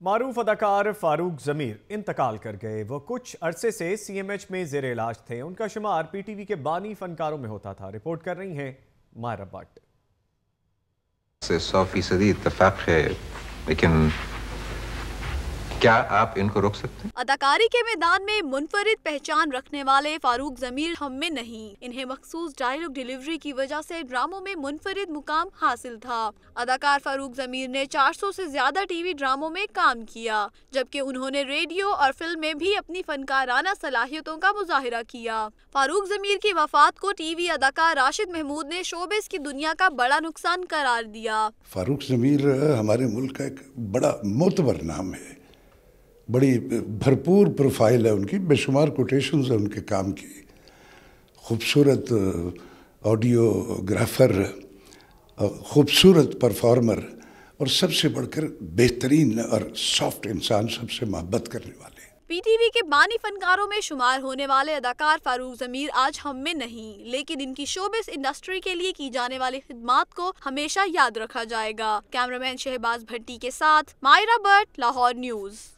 मारूफ अदाकार फारूक जमीर इंतकाल कर गए। वह कुछ अरसे से सीएमएच में जेर इलाज थे। उनका शुमार पीटीवी के बानी फनकारों में होता था। रिपोर्ट कर रही हैं मायरा भट्ट। से सौ फ़ीसदी इतफाक है, लेकिन क्या आप इनको रोक सकते हैं? अदाकारी के मैदान में मुनफरिद पहचान रखने वाले फारूक जमीर हम में नहीं। इन्हें मखसूस डायलॉग डिलीवरी की वजह से ड्रामों में मुनफरिद मुकाम हासिल था। अदाकार फारूक जमीर ने 400 से ज़्यादा टीवी ड्रामों में काम किया जबकि उन्होंने रेडियो और फ़िल्म में भी अपनी फनकाराना सलाहियतों का मुजाहरा किया। फारूक जमीर की वफात को टीवी अदाकार राशिद महमूद ने शोबिस की दुनिया का बड़ा नुकसान करार दिया। फारूक जमीर हमारे मुल्क का एक बड़ा मोतबर नाम है। बड़ी भरपूर प्रोफ़ाइल है उनकी, बेशुमार कोटेशन है उनके काम की। खूबसूरत ऑडियोग्राफर खूबसूरत परफॉर्मर और सबसे बढ़कर बेहतरीन और सॉफ्ट इंसान सबसे मोहब्बत करने वाले। पीटीवी के बानी फनकारों में शुमार होने वाले अदाकार फारूक जमीर आज हम में नहीं, लेकिन इनकी शोबिस इंडस्ट्री के लिए की जाने वाली खिदमात को हमेशा याद रखा जाएगा। कैमरामैन शहबाज भट्टी के साथ, मायरा बट लाहौर न्यूज़